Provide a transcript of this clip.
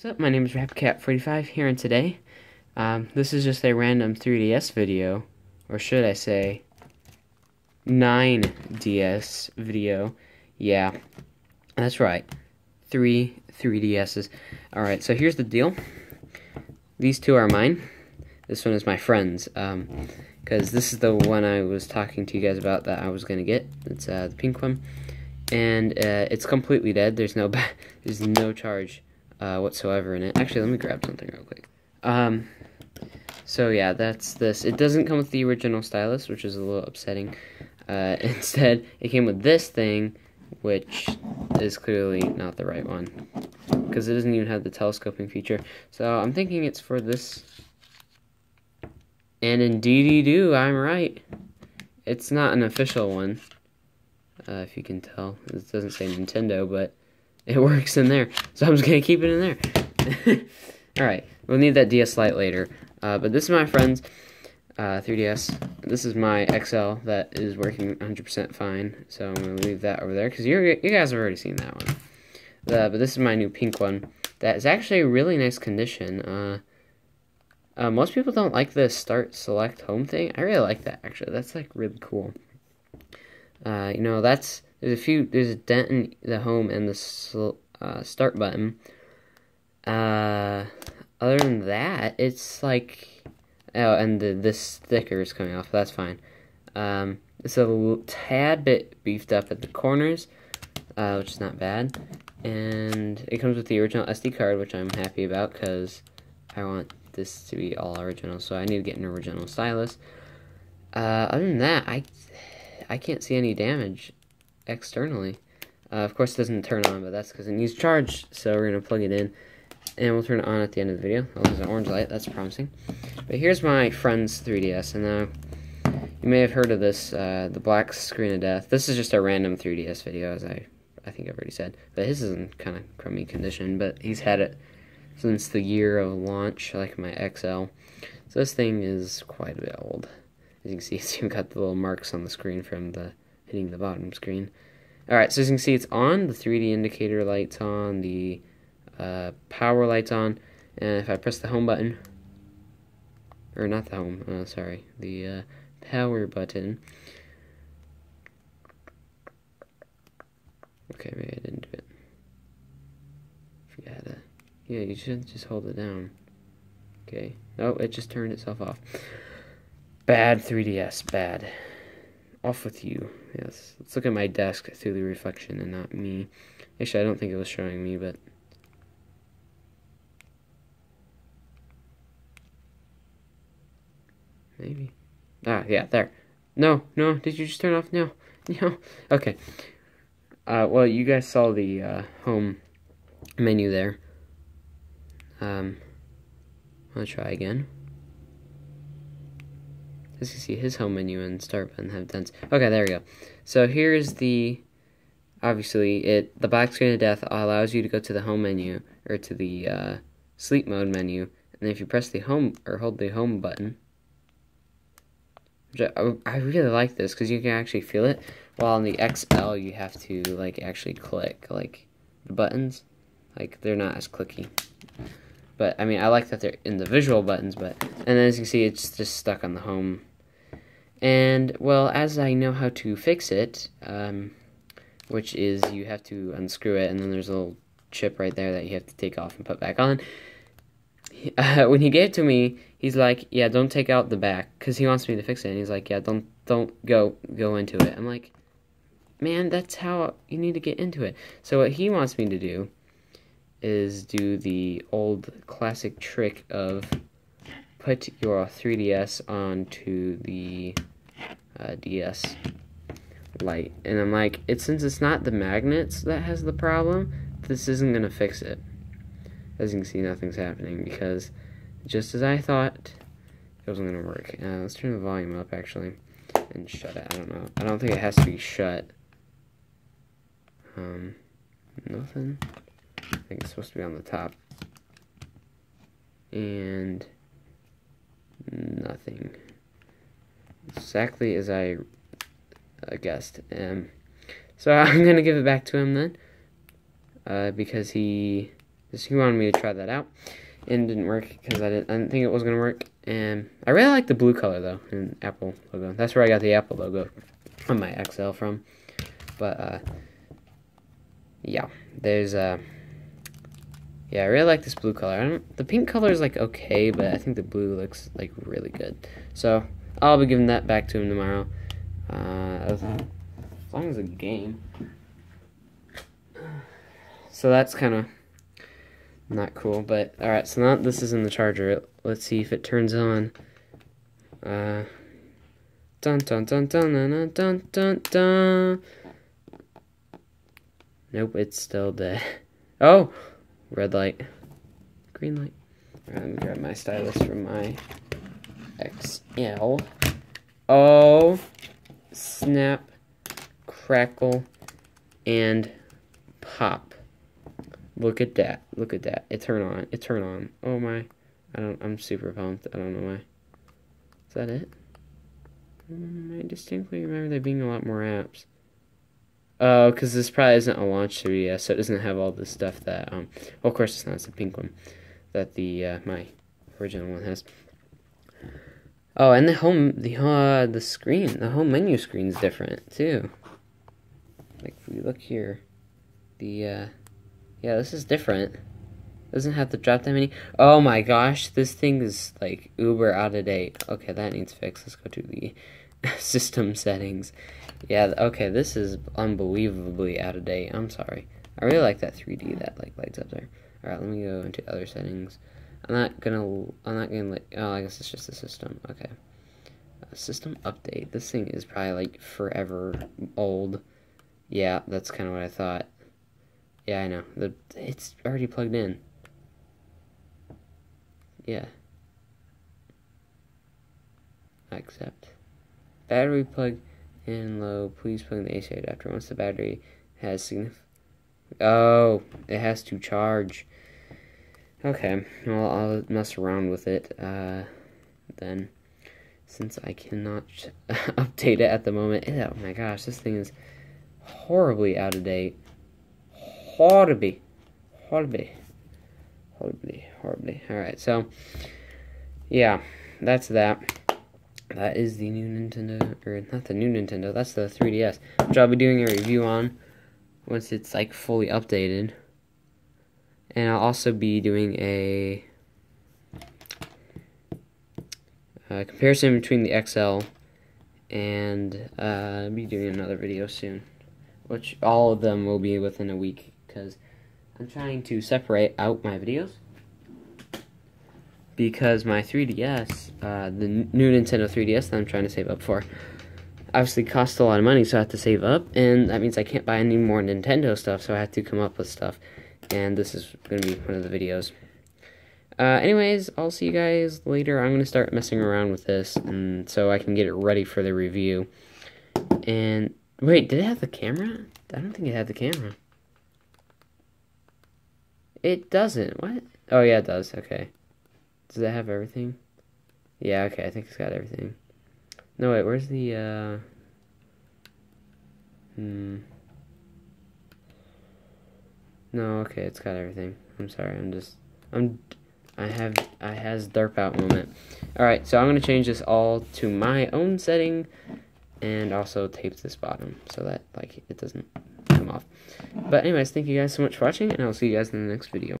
What's up, my name is RapCat45 here and today, um, this is just a random 3DS video, or should I say, 9DS video, yeah, that's right, three 3DSs, alright, so here's the deal, these two are mine, this one is my friend's, um, because this is the one I was talking to you guys about that I was going to get, it's uh, the pink one, and uh, it's completely dead, there's no, there's no charge, uh, whatsoever in it. Actually, let me grab something real quick. Um, so yeah, that's this. It doesn't come with the original stylus, which is a little upsetting. Uh, instead, it came with this thing, which is clearly not the right one. Because it doesn't even have the telescoping feature. So I'm thinking it's for this. And indeedy do, I'm right. It's not an official one. Uh, if you can tell. It doesn't say Nintendo, but it works in there. So I'm just going to keep it in there. Alright, we'll need that DS Lite later. Uh, but this is my friend's uh, 3DS. This is my XL that is working 100% fine. So I'm going to leave that over there because you guys have already seen that one. Uh, but this is my new pink one that is actually a really nice condition. Uh, uh, most people don't like the start select home thing. I really like that actually. That's like really cool. Uh, you know, that's there's a few. There's a dent in the home and the uh, start button. Uh, other than that, it's like oh, and the this sticker is coming off. That's fine. Um, it's a tad bit beefed up at the corners, uh, which is not bad. And it comes with the original SD card, which I'm happy about because I want this to be all original. So I need to get an original stylus. Uh, other than that, I I can't see any damage externally. Uh, of course, it doesn't turn on, but that's because it needs charge. So we're going to plug it in, and we'll turn it on at the end of the video. Oh, there's an orange light. That's promising. But here's my friend's 3DS, and uh, you may have heard of this, uh, the black screen of death. This is just a random 3DS video, as I, I think I've already said. But his is in kind of crummy condition, but he's had it since the year of launch, like my XL. So this thing is quite a bit old. As you can see, it's even got the little marks on the screen from the hitting the bottom screen. Alright, so as you can see, it's on. The 3D indicator light's on. The uh, power light's on. And if I press the home button, or not the home, uh, sorry, the uh, power button. Okay, maybe I didn't do it. Forgot. Yeah, you should just hold it down. Okay. Oh, it just turned itself off. Bad 3DS, bad. Off with you. Yes. Let's look at my desk through the reflection and not me. Actually, I don't think it was showing me, but... Maybe. Ah, yeah, there. No, no, did you just turn off? No, no. Okay. Uh, well, you guys saw the uh, home menu there. Um, I'll try again. As you see, his home menu and start button have dents. Okay, there we go. So here's the, obviously, it the black screen of death allows you to go to the home menu, or to the uh, sleep mode menu, and if you press the home, or hold the home button, which I, I really like this, because you can actually feel it, while on the XL you have to, like, actually click, like, the buttons, like, they're not as clicky. But, I mean, I like that they're individual buttons, but, and as you can see, it's just stuck on the home and, well, as I know how to fix it, um, which is you have to unscrew it, and then there's a little chip right there that you have to take off and put back on. Uh, when he gave it to me, he's like, "Yeah, don't take out the back," because he wants me to fix it. And he's like, "Yeah, don't don't go go into it." I'm like, "Man, that's how you need to get into it." So what he wants me to do is do the old classic trick of put your 3DS onto the uh, DS Lite. And I'm like, it since it's not the magnets that has the problem, this isn't going to fix it. As you can see, nothing's happening because just as I thought, it wasn't going to work. Uh, let's turn the volume up, actually, and shut it. I don't know. I don't think it has to be shut. Um, nothing. I think it's supposed to be on the top. And nothing exactly as I guessed. Um, so I'm gonna give it back to him then, uh, because he he wanted me to try that out. And it didn't work because I didn't, I didn't think it was going to work. And I really like the blue color, though, in Apple logo. That's where I got the Apple logo on my XL from. But, uh, yeah, there's, uh, yeah, I really like this blue color. The pink color is, like, okay, but I think the blue looks, like, really good. So, I'll be giving that back to him tomorrow. Uh, as, as long as a game. So that's kind of not cool, but alright, so now this is in the charger. Let's see if it turns on. Uh, dun dun dun dun dun dun dun dun. Nope, it's still dead. Oh, red light, green light. Right, let me grab my stylus from my XL. Oh, snap, crackle, and pop. Look at that. Look at that. It turned on. It turned on. Oh my. I don't I'm super pumped. I don't know why. Is that it? Mm, I distinctly remember there being a lot more apps. Oh, because this probably isn't a launch 3DS, so it doesn't have all the stuff that, um, well, of course it's not, it's a pink one, that the, uh, my original one has. Oh, and the home, the, uh, the screen, the home menu screen is different, too. Like, if we look here, the, uh, yeah, this is different. Doesn't have to drop that many. Oh my gosh, this thing is like uber out of date. Okay, that needs fixed. Let's go to the system settings. Yeah, okay, this is unbelievably out of date. I'm sorry. I really like that 3D that like lights up there. All right, let me go into other settings. I'm not gonna. I'm not gonna. Like, oh, I guess it's just the system. Okay. Uh, system update. This thing is probably like forever old. Yeah, that's kind of what I thought. Yeah, I know. The it's already plugged in. Yeah. Accept. Battery plug in low. Please plug in the AC adapter once the battery has significant. Oh, it has to charge. Okay, well, I'll mess around with it uh, then, since I cannot update it at the moment. Oh my gosh, this thing is horribly out of date. Horribly. Horribly. Horribly. Horribly. Alright, so, yeah, that's that. That is the new Nintendo, or not the new Nintendo, that's the 3DS, which I'll be doing a review on once it's, like, fully updated. And I'll also be doing a, a comparison between the XL and uh, I'll be doing another video soon. Which all of them will be within a week because I'm trying to separate out my videos. Because my 3DS, uh, the new Nintendo 3DS that I'm trying to save up for, obviously costs a lot of money, so I have to save up, and that means I can't buy any more Nintendo stuff, so I have to come up with stuff, and this is going to be one of the videos. Uh, anyways, I'll see you guys later. I'm going to start messing around with this, and so I can get it ready for the review. And, wait, did it have the camera? I don't think it had the camera. It doesn't. What? Oh, yeah, it does. Okay. Does it have everything? Yeah, okay, I think it's got everything. No, wait, where's the, uh... Hmm... No, okay, it's got everything. I'm sorry, I'm just... I'm... I have... I has derp out moment. Alright, so I'm gonna change this all to my own setting, and also tape this bottom, so that, like, it doesn't come off. But anyways, thank you guys so much for watching, and I'll see you guys in the next video.